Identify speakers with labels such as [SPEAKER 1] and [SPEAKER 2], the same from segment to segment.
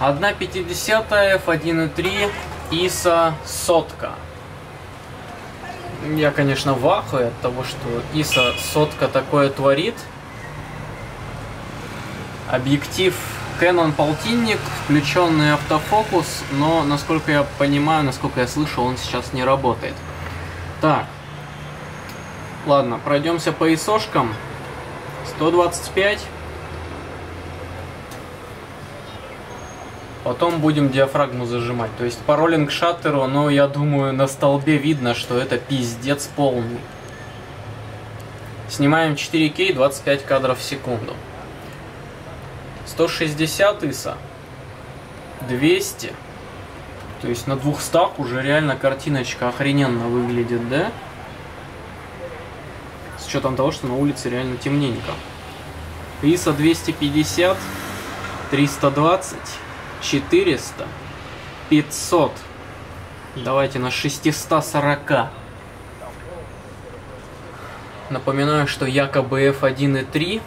[SPEAKER 1] 1,50 F1.3 ISA сотка. Я, конечно, в ахуе от того, что ISA сотка такое творит. Объектив Canon полтинник, включенный автофокус, но, насколько я понимаю, насколько я слышу, он сейчас не работает. Так. Ладно, пройдемся по ISO-шкам. 125. Потом будем диафрагму зажимать. То есть по роллинг шаттеру, но я думаю, на столбе видно, что это пиздец полный. Снимаем 4К 25 кадров в секунду. 160 ISO. 200. То есть на 200 уже реально картиночка охрененно выглядит, да? С учетом того, что на улице реально темненько. ISO 250, 320, 400, 500. Давайте на 640. Напоминаю, что якобы F1.3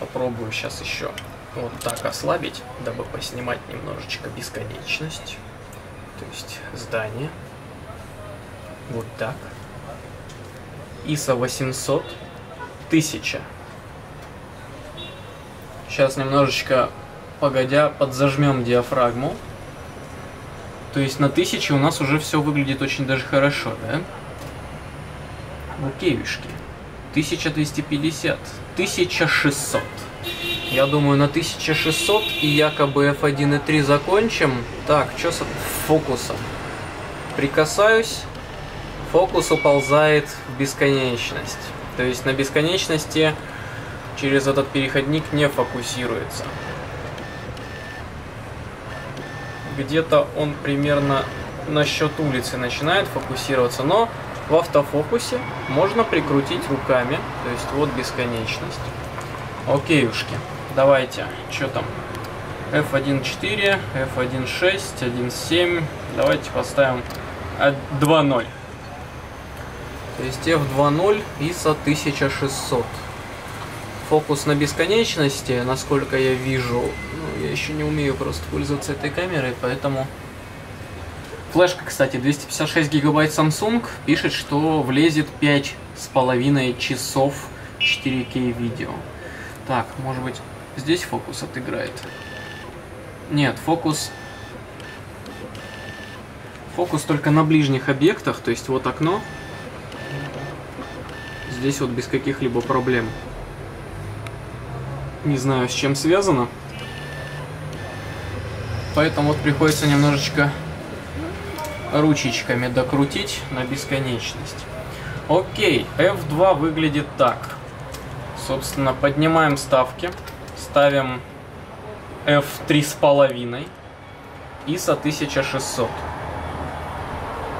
[SPEAKER 1] Попробую сейчас еще вот так ослабить, дабы поснимать немножечко бесконечность. То есть здание. Вот так. ISO 800. 1000. Сейчас немножечко, погодя, подзажмем диафрагму. То есть на 1000 у нас уже все выглядит очень даже хорошо, да? Окейшки. 1250. 1600. Я думаю, на 1600 и якобы F1.3 закончим. Так, что с фокусом? Прикасаюсь, фокус уползает в бесконечность. То есть на бесконечности через этот переходник не фокусируется. Где-то он примерно насчет улицы начинает фокусироваться, но в автофокусе можно прикрутить руками, то есть вот бесконечность. Окейушки, давайте, что там? F1.4, F1.6, 1.7, давайте поставим 2.0. То есть F2.0 ISO 1600. Фокус на бесконечности, насколько я вижу, ну, я еще не умею просто пользоваться этой камерой, поэтому Флешка, кстати, 256 гигабайт Samsung пишет, что влезет 5 с половиной часов 4К видео. Так, может быть, здесь фокус отыграет? Нет, фокус... Фокус только на ближних объектах, то есть вот окно. Здесь вот без каких-либо проблем. Не знаю, с чем связано. Поэтому вот приходится немножечко ручечками докрутить на бесконечность. Окей, F2 выглядит так. Собственно, поднимаем ставки, ставим F3 с половиной, ISO 1600.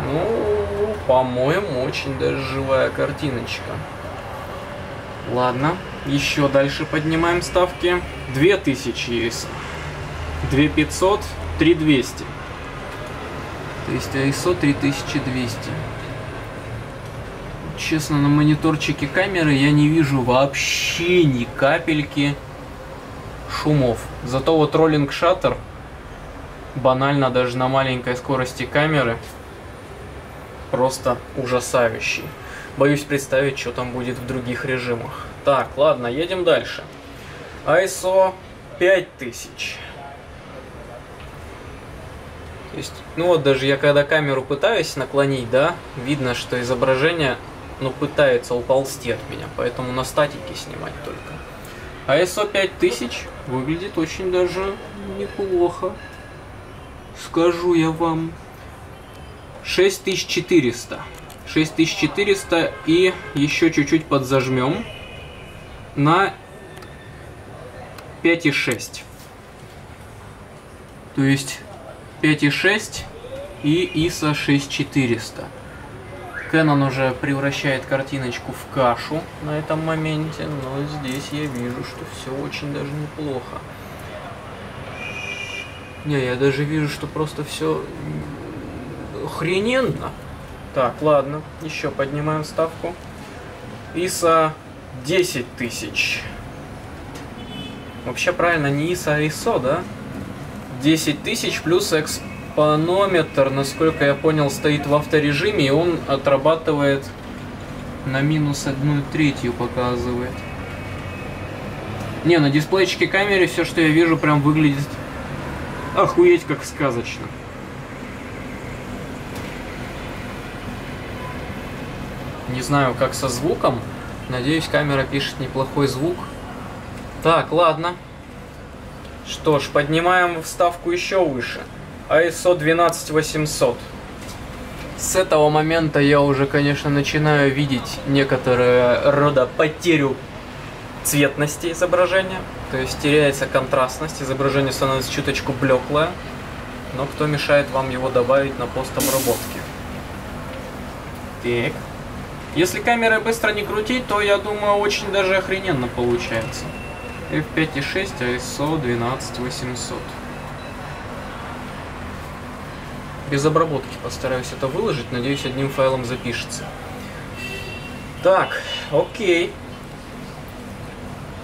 [SPEAKER 1] Ну, по-моему, очень даже живая картиночка. Ладно, еще дальше поднимаем ставки. 2000 ISO. 2500, 3200. То есть ISO 3200. Честно, на мониторчике камеры я не вижу вообще ни капельки шумов. Зато вот роллинг шаттер банально даже на маленькой скорости камеры просто ужасающий. Боюсь представить, что там будет в других режимах. Так, ладно, едем дальше. ISO 5000. То есть, ну вот даже я когда камеру пытаюсь наклонить, да, видно, что изображение, ну, пытается уползти от меня, поэтому на статике снимать только. А ISO 5000 выглядит очень даже неплохо. Скажу я вам. 6400. 6400 и еще чуть-чуть подзажмем на 5,6. То есть 5.6 и ISO 6400. Canon уже превращает картиночку в кашу на этом моменте, но здесь я вижу, что все очень даже неплохо. Не, я даже вижу, что просто все охрененно. Так, ладно, еще поднимаем ставку. ISO 10 тысяч. Вообще правильно, не ISO, а ISO, да? 10 тысяч плюс экспонометр, насколько я понял, стоит в авторежиме, и он отрабатывает на минус одну третью показывает. Не, на дисплейчике камеры все, что я вижу, прям выглядит охуеть как сказочно. Не знаю, как со звуком. Надеюсь, камера пишет неплохой звук. Так, ладно. Что ж, поднимаем вставку еще выше. ISO 12800. С этого момента я уже, конечно, начинаю видеть некоторые рода потерю цветности изображения. То есть теряется контрастность, изображение становится чуточку блеклое. Но кто мешает вам его добавить на постобработке? Так. Если камерой быстро не крутить, то я думаю очень даже охрененно получается. F5.6 ISO 12800. Без обработки постараюсь это выложить, надеюсь одним файлом запишется. Так, окей.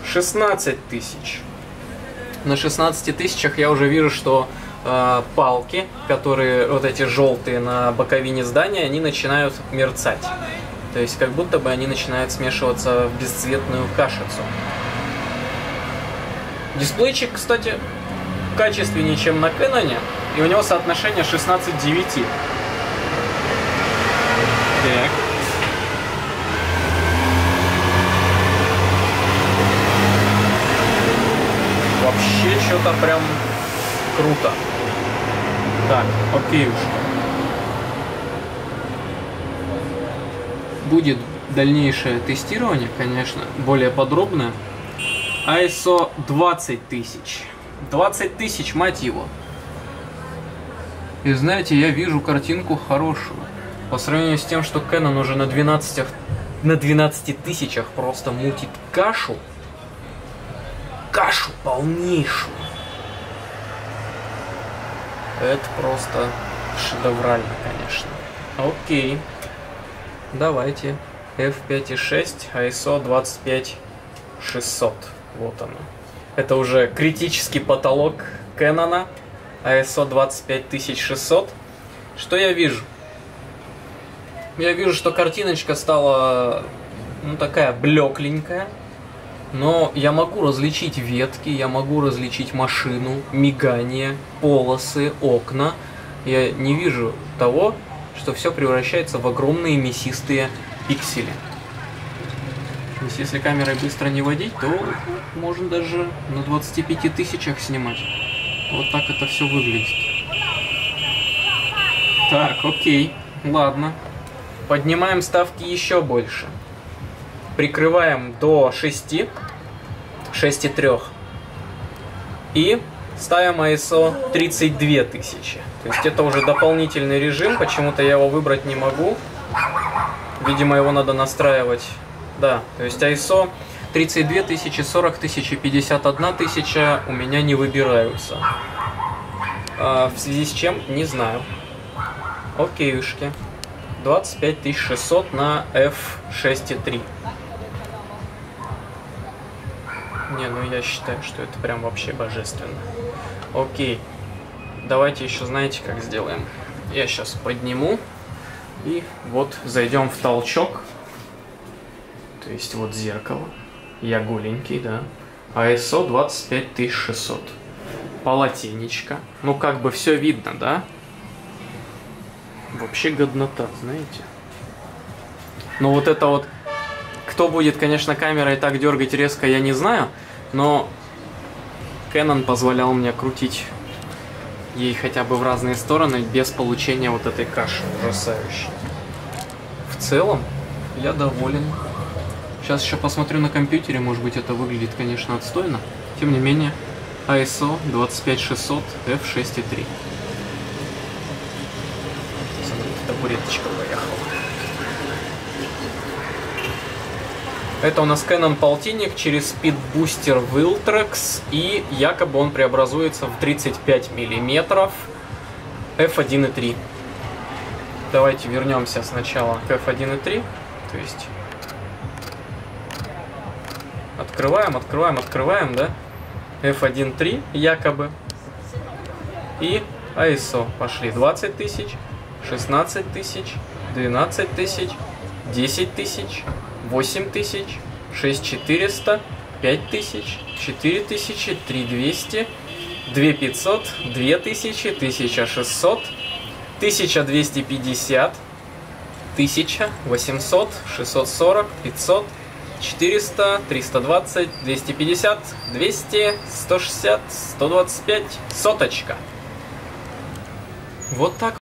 [SPEAKER 1] 16 тысяч. На 16 тысячах я уже вижу, что э, палки, которые вот эти желтые на боковине здания, они начинают мерцать. То есть как будто бы они начинают смешиваться в бесцветную кашицу. Дисплейчик, кстати, качественнее, чем на Canon, и у него соотношение 16 к 9. Так. Вообще что-то прям круто. Так, окей уж. Будет дальнейшее тестирование, конечно, более подробное. ISO 20 тысяч. 20 тысяч, мать его. И знаете, я вижу картинку хорошую. По сравнению с тем, что Canon уже на 12, на 12 тысячах просто мутит кашу. Кашу полнейшую. Это просто шедеврально, конечно. Окей. Давайте. F5.6, ISO 25600. Вот оно. Это уже критический потолок Canon ISO 25600. Что я вижу? Я вижу, что картиночка стала ну, такая блекленькая. Но я могу различить ветки, я могу различить машину, мигание, полосы, окна. Я не вижу того, что все превращается в огромные мясистые пиксели. То есть если камерой быстро не водить, то можно даже на 25 тысячах снимать. Вот так это все выглядит. Так, окей, ладно. Поднимаем ставки еще больше. Прикрываем до 6, 6,3. И ставим ISO 32 тысячи. То есть это уже дополнительный режим, почему-то я его выбрать не могу. Видимо, его надо настраивать. Да, то есть ISO 32 тысячи, 40 тысяч и 51 тысяча у меня не выбираются. А, в связи с чем, не знаю. Окейушки. 25 600 на F6.3. Не, ну я считаю, что это прям вообще божественно. Окей. Давайте еще знаете, как сделаем. Я сейчас подниму. И вот зайдем в толчок. То есть вот зеркало. Я голенький, да. ISO 25600. Полотенечко. Ну как бы все видно, да? Вообще годнота, знаете. Ну вот это вот... Кто будет, конечно, камерой так дергать резко, я не знаю. Но Canon позволял мне крутить ей хотя бы в разные стороны без получения вот этой каши ужасающей. В целом, я доволен. Сейчас еще посмотрю на компьютере, может быть это выглядит, конечно, отстойно. Тем не менее, ISO 25600 F6.3. Табуреточка поехала. Это у нас Canon полтинник через Speed Booster Viltrex, и якобы он преобразуется в 35 миллиметров f1.3. Давайте вернемся сначала к f1.3, то есть открываем, открываем, открываем, да, f1.3 якобы. И ISO пошли 20 тысяч, 16 тысяч, 12 тысяч, 10 тысяч, 8 тысяч, 6400, 5000, 4000, 3200, 2500, 2000, 1600, 1250, 1000, 800, 640, 500, 400, 320, 250, 200, 160, 125, соточка. Вот так